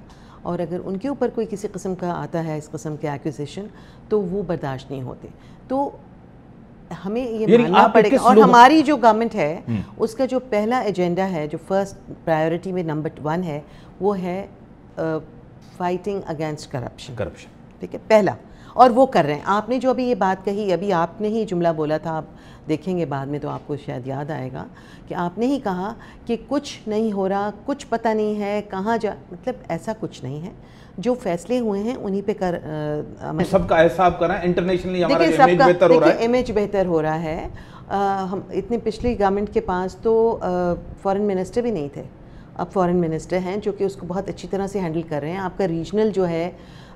और अगर उनके ऊपर कोई किसी किस्म का आता है इस किस्म के एक्विजिशन तो वो बर्दाश्त नहीं होते। तो हमें ये मानना पड़ेगा और हमारी जो गवर्नमेंट है उसका जो पहला एजेंडा है जो फ़र्स्ट प्रायोरिटी में नंबर वन है वो है फाइटिंग अगेंस्ट करप्शन करप्शन ठीक है? पहला। और वो कर रहे हैं। आपने जो अभी ये बात कही अभी आपने ही जुमला बोला था आप देखेंगे बाद में तो आपको शायद याद आएगा कि आपने ही कहा कि कुछ नहीं हो रहा कुछ पता नहीं है कहाँ जा मतलब ऐसा कुछ नहीं है। जो फैसले हुए हैं उन्हीं पे कर सबका एहसाब करा इंटरनेशनली हमारा देखिए इमेज सबका बेहतर हो रहा देखिए है इमेज बेहतर हो रहा है। अ, हम इतनी पिछली गवर्नमेंट के पास तो फॉरेन मिनिस्टर भी नहीं थे। अब फॉरेन मिनिस्टर हैं जो कि उसको बहुत अच्छी तरह से हैंडल कर रहे हैं। आपका रीजनल जो है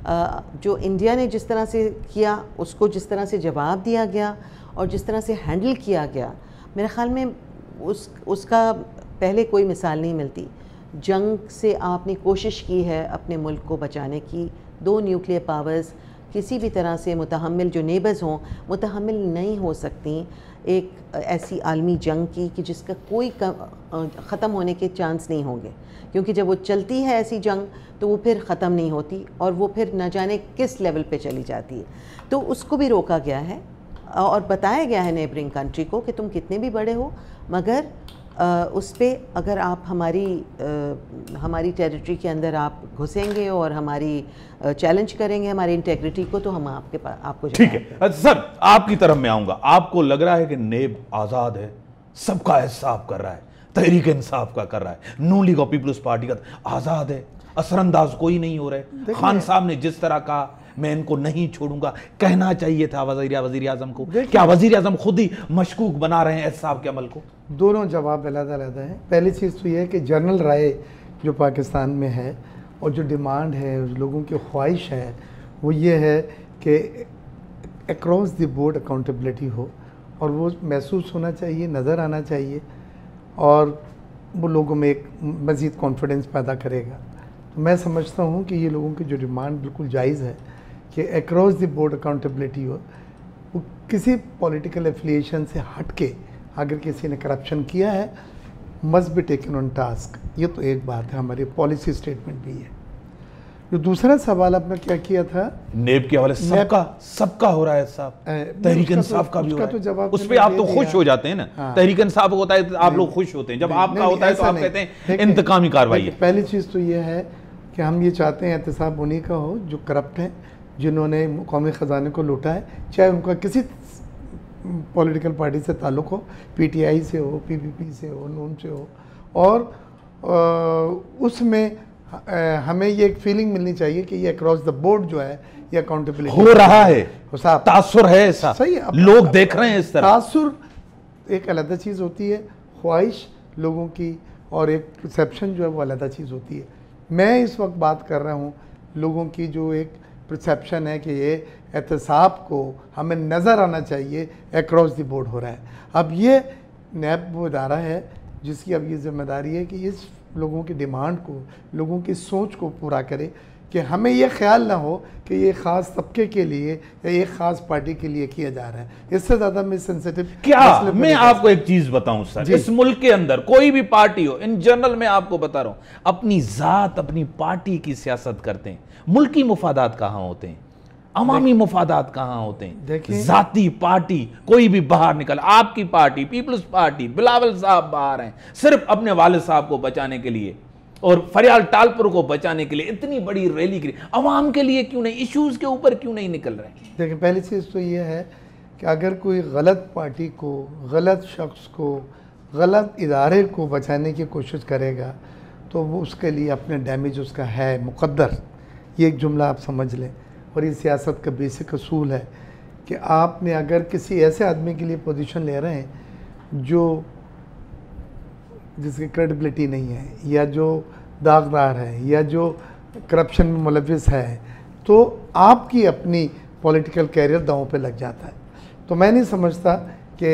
जो इंडिया ने जिस तरह से किया, उसको जिस तरह से जवाब दिया गया और जिस तरह से हैंडल किया गया, मेरे ख्याल में उस, उसका पहले कोई मिसाल नहीं मिलती। जंग से आपने कोशिश की है अपने मुल्क को बचाने की, दो न्यूक्लियर पावर्स किसी भी तरह से मुतहमल जो नेबर्स हों मुतहमल नहीं हो सकती। एक ऐसी आलमी जंग की कि जिसका कोई ख़त्म होने के चांस नहीं होंगे। क्योंकि जब वो चलती है ऐसी जंग तो वो फिर ख़त्म नहीं होती और वो फिर न जाने किस लेवल पे चली जाती है। तो उसको भी रोका गया है, और बताया गया है नेबरिंग कंट्री को कि तुम कितने भी बड़े हो, मगर उस पर अगर आप हमारी अ, हमारी टेरिटरी के अंदर आप घुसेंगे और हमारी चैलेंज करेंगे हमारी इंटेग्रिटी को तो हम आपके पास आपको ठीक है। अच्छा, सर आपकी तरफ़ मैं आऊँगा। आपको लग रहा है कि नेब आज़ाद है सबका एहसाब कर रहा है तहरीक इंसाफ का कर रहा है नू लीग ऑफ़ पीपल्स पार्टी का आज़ाद है असरअंदाज कोई नहीं हो रहे खान साहब ने जिस तरह का मैं इनको नहीं छोड़ूँगा। कहना चाहिए था वज़ीर वज़ीर आज़म को। क्या वज़ीर आज़म खुद ही मशकूक बना रहे हैं एहसाब के अमल को? दोनों जवाब अलग अलग हैं। पहली चीज़ तो ये है कि जनरल राय जो पाकिस्तान में है और जो डिमांड है लोगों की ख्वाहिश है वो ये है कि अक्रॉस द बोर्ड अकाउंटेबिलिटी हो और वो महसूस होना चाहिए नज़र आना चाहिए और वो लोगों में एक मज़ीद कॉन्फिडेंस पैदा करेगा। तो मैं समझता हूँ कि ये लोगों की जो डिमांड बिल्कुल जायज़ है कि अक्रॉस द बोर्ड अकाउंटेबिलिटी हो वो किसी पॉलिटिकल एफिलिएशन से हट के अगर किसी ने करप्शन किया है must be taken on task ये तो एक बात है हमारी पॉलिसी स्टेटमेंट भी है। जो दूसरा सवाल आपने क्या किया था? नेब के हवाले सबका सबका हो रहा है साहब। तहरीक तो- इंसाफ का भी हो रहा तो है। जवाब उस पर आप तो खुश हो जाते हैं ना। हाँ। तहरीक इंसाफ होता है तो आप लोग खुश होते हैं। जब आपका होता है तो आप कहते हैं इंतकामी कार्रवाई है। पहली चीज़ तो ये है कि हम ये चाहते हैं एहतसाब उन्हीं का हो जो करप्ट हैं। जिन्होंने कौमी ख़जाने को लूटा है चाहे उनका किसी पॉलिटिकल पार्टी से ताल्लुक़ हो पीटीआई से हो पीपीपी से हो नून से हो और उसमें हमें ये एक फीलिंग मिलनी चाहिए कि ये अक्रॉस द बोर्ड जो है ये अकाउंटेबिलिटी हो रहा है। तासुर है ऐसा। सही है, लोग देख रहे हैं इस तरह। तासुर एक अलग चीज़ होती है ख्वाहिश लोगों की और एक परसेप्शन जो है वो अलग चीज़ होती है। मैं इस वक्त बात कर रहा हूँ लोगों की जो एक परसेप्शन है कि ये एहतसाब को हमें नज़र आना चाहिए अक्रॉस द बोर्ड हो रहा है। अब ये नैब वो इदारा है, जिसकी अब ये ज़िम्मेदारी है कि इस लोगों की डिमांड को, लोगों की सोच को पूरा करे। कि हमें ये ख्याल ना हो कि ये ख़ास तबके के लिए या एक ख़ास पार्टी के लिए किया जा रहा है। इससे ज़्यादा मैं सेंसिटिव क्या? मैं आपको एक चीज़ बताऊँ सर। इस मुल्क के अंदर कोई भी पार्टी हो इन जनरल मैं आपको बता रहा हूँ अपनी जात अपनी पार्टी की सियासत करते हैं। मुल्की मुफादात कहाँ होते हैं? अवामी मुफादात कहाँ होते हैं? देखिए- जाती पार्टी कोई भी बाहर निकल आपकी पार्टी पीपल्स पार्टी बिलावल साहब बाहर हैं सिर्फ़ अपने वालिद साहब को बचाने के लिए। और फरियाल टालपुर को बचाने के लिए इतनी बड़ी रैली की। अवाम के लिए क्यों नहीं? इश्यूज़ के ऊपर क्यों नहीं निकल रहे? देखिए, पहली चीज़ तो ये है कि अगर कोई गलत पार्टी को, गलत शख्स को, गलत इदारे को बचाने की कोशिश करेगा तो वो उसके लिए अपने डैमेज उसका है मुकद्दर। ये एक जुमला आप समझ लें। और ये सियासत का बेसिक असूल है कि आपने अगर किसी ऐसे आदमी के लिए पोजीशन ले रहे हैं जो जिसकी क्रेडिबिलिटी नहीं है, या जो दागदार है, या जो करप्शन में मुलविस है तो आपकी अपनी पॉलिटिकल कैरियर दांव पे लग जाता है। तो मैं नहीं समझता कि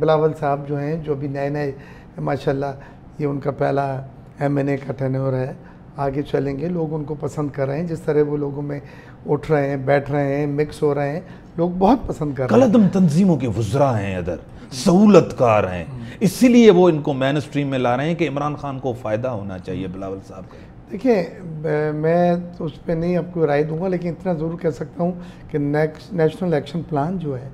बिलावल साहब जो हैं, जो भी नए नए माशाल्लाह, ये उनका पहला एमएनए का टेन्योर है, आगे चलेंगे, लोग उनको पसंद कर रहे हैं, जिस तरह वो लोगों में उठ रहे हैं बैठ रहे हैं मिक्स हो रहे हैं। लोग बहुत पसंद कर रहे हैं। तंजीमों के वज्रा हैं इधर सहूलतकार हैं। इसीलिए वो इनको मैन स्ट्रीम में ला रहे हैं कि इमरान खान को फ़ायदा होना चाहिए बिलावल साहब का। देखिए मैं तो उस पर नहीं आपको राय दूँगा लेकिन इतना ज़रूर कह सकता हूँ कि नेक्स्ट नेशनल एक्शन प्लान जो है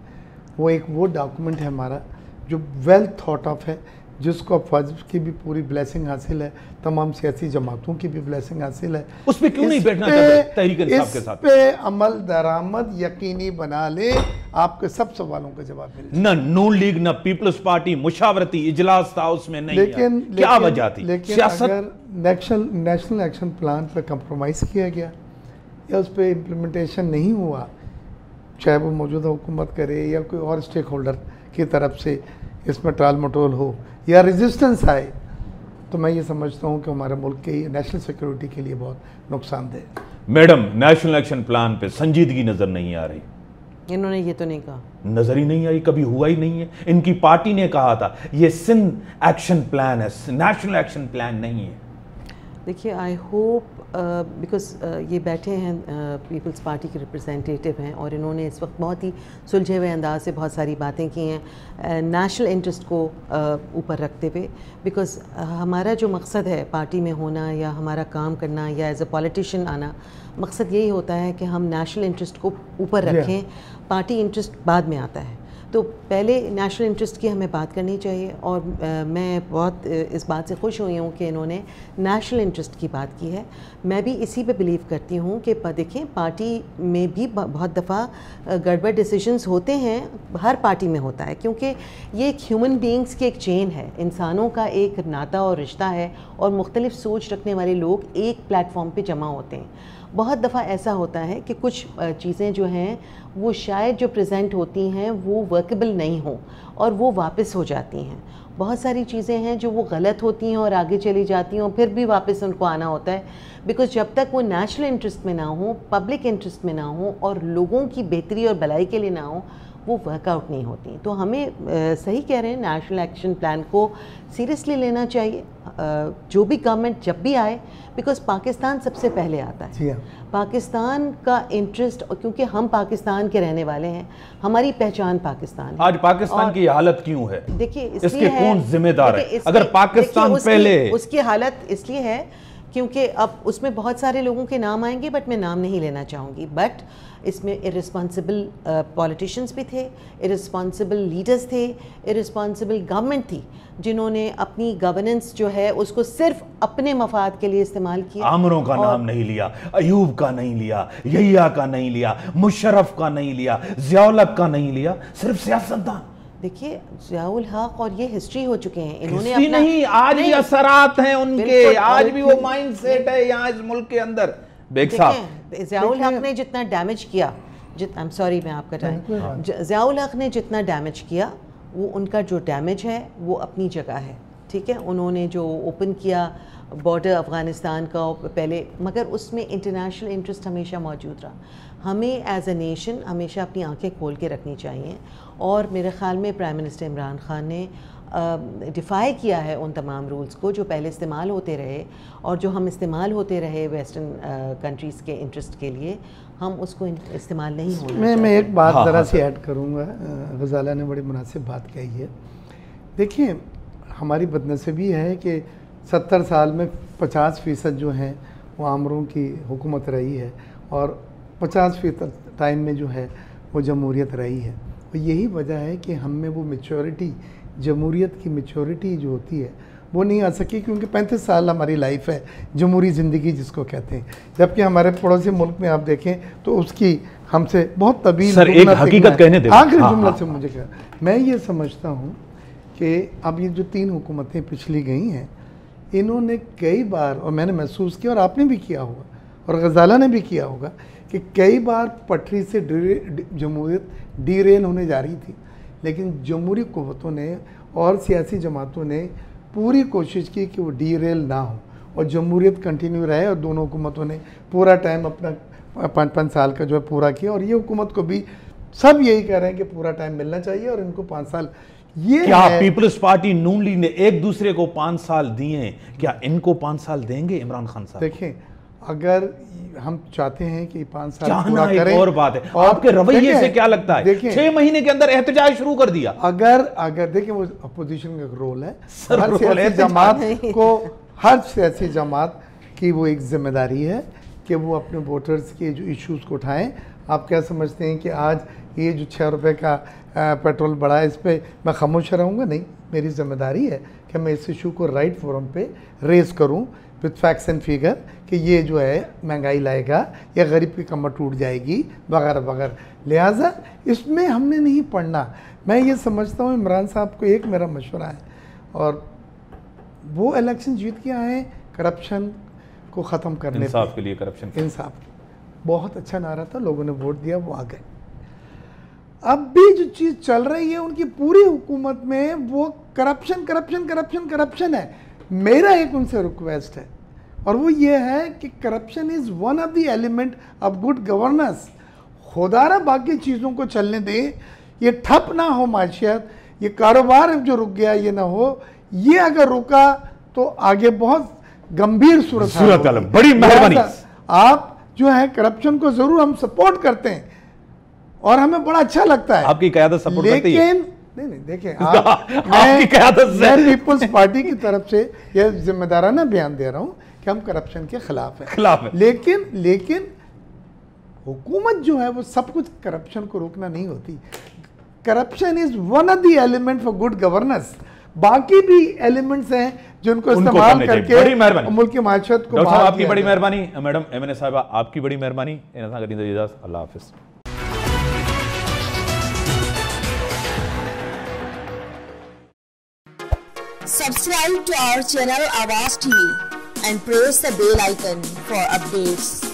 वो एक वो डॉक्यूमेंट है हमारा जो वेल थॉट ऑफ़ है। जिसको फौज की भी पूरी ब्लेसिंग हासिल है तमाम सियासी जमातों की भी ब्लेसिंग हासिल है। उस पे क्यों नहीं बैठना तहरीक इंसाफ इस के साथ? पे अमल दरामद यकीनी बना ले आपके सब सवालों का जवाब मिल न नून लीग न पीपल्स पार्टी मुशावरती इजलास था उसमें नहीं लेकिन क्या वजह थी? लेकिन अगर नेशनल नेशनल एक्शन प्लान पर कंप्रोमाइज़ किया गया या उस पर इम्प्लीमेंटेशन नहीं हुआ चाहे वो मौजूदा हुकूमत करे या कोई और स्टेक होल्डर की तरफ़ से इसमें टाल मटोल हो या रेजिस्टेंस आए तो मैं ये समझता हूँ कि हमारे मुल्क के नेशनल सिक्योरिटी के लिए बहुत नुकसानदेह मैडम नेशनल एक्शन प्लान पे संजीदगी नज़र नहीं आ रही। इन्होंने ये तो नहीं कहा। नज़र ही नहीं आई कभी हुआ ही नहीं है। इनकी पार्टी ने कहा था ये सिंध एक्शन प्लान है नेशनल एक्शन प्लान नहीं है। देखिए आई होप बिकॉज़ ये बैठे हैं पीपल्स पार्टी के रिप्रेजेंटेटिव हैं और इन्होंने इस वक्त बहुत ही सुलझे हुए अंदाज से बहुत सारी बातें की हैं नेशनल इंटरेस्ट को ऊपर रखते हुए। बिकॉज़ हमारा जो मकसद है पार्टी में होना या हमारा काम करना या एज अ पॉलिटिशियन आना मकसद यही होता है कि हम नेशनल इंटरेस्ट को ऊपर। रखें। पार्टी इंटरेस्ट बाद में आता है। तो पहले नेशनल इंटरेस्ट की हमें बात करनी चाहिए और अ, मैं बहुत इस बात से खुश हुई हूँ कि इन्होंने नेशनल इंटरेस्ट की बात की है। मैं भी इसी पे बिलीव करती हूँ कि देखें पार्टी में भी बहुत दफ़ा गड़बड़ डिसीजंस होते हैं हर पार्टी में होता है क्योंकि ये एक ह्यूमन बींग्स की एक चेन है। इंसानों का एक नाता और रिश्ता है और मुख्तलिफ़ सोच रखने वाले लोग एक प्लेटफॉर्म पर जमा होते हैं। बहुत दफ़ा ऐसा होता है कि कुछ चीज़ें जो हैं, वो शायद जो प्रेजेंट होती हैं, वो वर्कबल नहीं हो और वो वापस हो जाती हैं। बहुत सारी चीज़ें हैं जो वो गलत होती हैं और आगे चली जाती हैं और फिर भी वापस उनको आना होता है। बिकॉज़ जब तक वो नेशनल इंटरेस्ट में ना हो पब्लिक इंटरेस्ट में ना हो और लोगों की बेहतरी और भलाई के लिए ना हो वो वर्कआउट नहीं होती तो हमें अ, सही कह रहे हैं नेशनल एक्शन प्लान को सीरियसली लेना चाहिए। अ, जो भी गवर्नमेंट जब भी आए बिकॉज़ पाकिस्तान सबसे पहले आता है। हाँ। पाकिस्तान का इंटरेस्ट क्योंकि हम पाकिस्तान के रहने वाले हैं हमारी पहचान पाकिस्तान है। आज पाकिस्तान और- की हालत क्यों है? देखिए इसके कौन जिम्मेदार है? अगर पाकिस्तान पहले- उसकी हालत इसलिए है क्योंकि अब उसमें बहुत सारे लोगों के नाम आएँगे बट मैं नाम नहीं लेना चाहूँगी। बट इसमें इरिस्पॉन्सिबल पॉलिटिशियंस भी थे इरिस्पॉन्सिबल लीडर्स थे इरिस्पॉन्सिबल गवर्नमेंट थी जिन्होंने अपनी गवर्नेंस जो है उसको सिर्फ़ अपने मफाद के लिए इस्तेमाल किया। आमरों का और- नाम नहीं लिया अयूब का नहीं लिया यहिया का नहीं लिया मुशरफ का नहीं लिया जियालक का नहीं लिया सिर्फ़ सियासतदान। देखिए जियाउल हक और ये हिस्ट्री हो चुके हैं। इन्होंने अपना नहीं आज भी असरात हैं उनके आज भी वो माइंड सेट है यहाँ इस मुल्क के अंदर। बेग साहब। जियाउल हक ने जितना डैमेज किया जित आई एम सॉरी मैं आपका टाइम जियाउल हक ने जितना डैमेज किया वो उनका जो डैमेज है वो अपनी जगह है। ठीक है? उन्होंने जो ओपन किया बॉर्डर अफ़गानिस्तान का पहले मगर उसमें इंटरनेशनल इंटरेस्ट हमेशा मौजूद रहा। हमें एज अ नेशन हमेशा अपनी आँखें खोल के रखनी चाहिए। और मेरे ख़्याल में प्राइम मिनिस्टर इमरान खान ने डिफ़ाई किया है उन तमाम रूल्स को जो पहले इस्तेमाल होते रहे और जो हम इस्तेमाल होते रहे वेस्टर्न कंट्रीज़ के इंटरेस्ट के लिए हम उसको इस्तेमाल नहीं होना मैं मैं एक बात हाँ, ज़रा हाँ, सी ऐड करूँगा। गजाला ने बड़ी मुनासिब बात कही है। देखिए हमारी बदनसीबी है कि सत्तर साल में पचास फ़ीसद जो हैं वो आमरों की हुकूमत रही है और पचास फ़ीसद टाइम में जो है वो जमहूरियत रही है। और यही वजह है कि हम में वो मेचोरिटी जमहूरियत की मेचोरिटी जो होती है वो नहीं आ सकी क्योंकि पैंतीस साल हमारी लाइफ है जमहूरी ज़िंदगी जिसको कहते हैं। जबकि हमारे पड़ोसी मुल्क में आप देखें तो उसकी हमसे बहुत तबील सर, एक हकीकत कहने दें। आखिरी हाँ, जुमला हाँ, से मुझे कहा मैं ये समझता हूँ कि अब ये जो तीन हुकूमतें पिछली गई हैं, इन्होंने कई बार, और मैंने महसूस किया और आपने भी किया होगा, और गजाला ने भी किया होगा, कि कई बार पटरी से जमहूरियत डीरेल होने जा रही थी। लेकिन जमहूरी कुवतों ने और सियासी जमातों ने पूरी कोशिश की कि वो डीरेल ना हो, और जमहूरियत कंटिन्यू रहे और दोनों हुकूमतों ने पूरा टाइम अपना पाँच पाँच साल का जो है पूरा किया। और ये हुकूमत को भी सब यही कह रहे हैं कि पूरा टाइम मिलना चाहिए और इनको पाँच साल ये क्या पीपल्स पार्टी नून लीग ने एक दूसरे को पाँच साल दिए हैं? क्या इनको पाँच साल देंगे इमरान खान साहब? देखें अगर हम चाहते हैं कि पाँच साल पूरा करें और बात है। और आपके रवैये से क्या लगता है? छह महीने के अंदर एहतजाज शुरू कर दिया। अगर अगर देखिए वो अपोजिशन का रोल है। सर, हर रोल सियासी है, जमात को हर सियासी जमात की वो एक ज़िम्मेदारी है कि वो अपने वोटर्स के जो इश्यूज़ को उठाएँ। आप क्या समझते हैं कि आज ये जो छः रुपए का पेट्रोल बढ़ा इस पर मैं खामोश रहूँगा। नहीं मेरी ज़िम्मेदारी है कि मैं इस इशू को राइट फोरम पे रेस करूँ विथ फैक्ट्स एंड फिगर कि ये जो है महँगाई लाएगा या गरीब की कमर टूट जाएगी वगैरह वगैरह। लिहाजा इसमें हमने नहीं पढ़ना। मैं ये समझता हूँ इमरान साहब को एक मेरा मशवरा है और वो इलेक्शन जीत के आए करप्शन को ख़त्म करने इंसाफ के लिए करप्शन इंसाफ। बहुत अच्छा नारा था लोगों ने वोट दिया वो आ गए। अब भी जो चीज़ चल रही है उनकी पूरी हुकूमत में वो करप्शन करप्शन करप्शन करप्शन है। मेरा एक उनसे रिक्वेस्ट है और वो ये है कि corruption is one of the element of good governance खुदारा बाकी चीज़ों को चलने दें ये ठप ना हो माशियत ये कारोबार जो रुक गया ये ना हो ये अगर रुका तो आगे बहुत गंभीर सूरत सूरत बड़ी मेहरबानी। आप जो है करप्शन को ज़रूर हम सपोर्ट करते हैं। और हमें बड़ा अच्छा लगता है। आपकी क़यादत सपोर्ट करती है। नहीं नहीं देखिए आप आपकी क़यादत मैं पीपल्स पार्टी की तरफ़ से यह जिम्मेदाराना बयान दे रहा हूँ कि हम करप्शन के खिलाफ हैं। खिलाफ है। लेकिन लेकिन हुकूमत जो है वो सब कुछ करप्शन को रोकना नहीं होती। Corruption is one of the element for good governance. बाकी भी एलिमेंट्स हैं जिनको इस्तेमाल करके बड़ी मेहरबानी। मुल्क की माशत को आपकी बड़ी मेहरबानी। मैडम एम एन साहबा आपकी बड़ी मेहरबानी। अल्लाह हाफिज़। Subscribe to our channel Avaz TV and press the bell icon for updates.